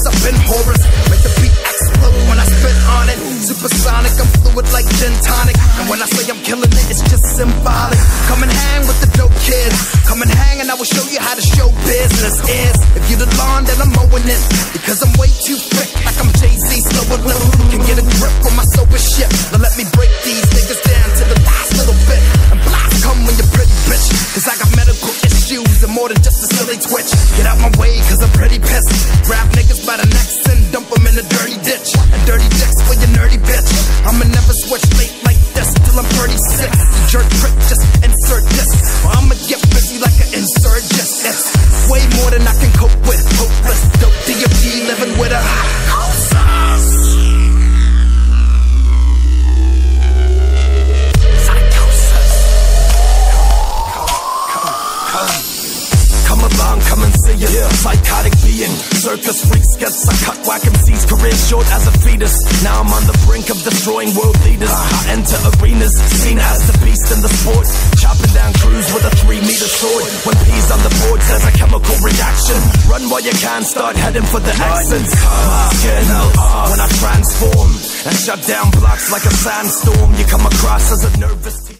chorus up in horrors. Make the beat explode when I spit on it. Supersonic, I'm fluid like gin tonic. And when I say I'm killing it, it's just symbolic. Come and hang with the dope kids. Come and hang and I will show you how to show business is. If you the lawn, then I'm mowing it. Because I'm way too thick, like I'm Jay-Z, slow and limp. Can get a grip on my sober shit. Now let me break these niggas down to the last little bit. And blast come when you're pretty bitch. Cause I got medical issues and more than just a silly twitch. Get out my way, cause I'm pretty pissed. Grab niggas by the necks and dump them in a dirty ditch. And dirty dicks for your nerdy bitch. I'ma never switch late like this till I'm 36. The jerk trick, just insert this. Or I'ma get busy like an insurgent. It's way more than I can cope with. Hopeless, dope DFG living with a psychosis. Psychosis. Come along, come and see it. Psychotic circus freaks gets a cut. Whack MC's career short as a fetus. Now I'm on the brink of destroying world leaders. I enter arenas, seen as the beast in the sport. Chopping down crews with a three meter sword. When P's on the board, there's a chemical reaction. Run while you can, start heading for the exits. When I transform and shut down blocks like a sandstorm, you come across as a nervous.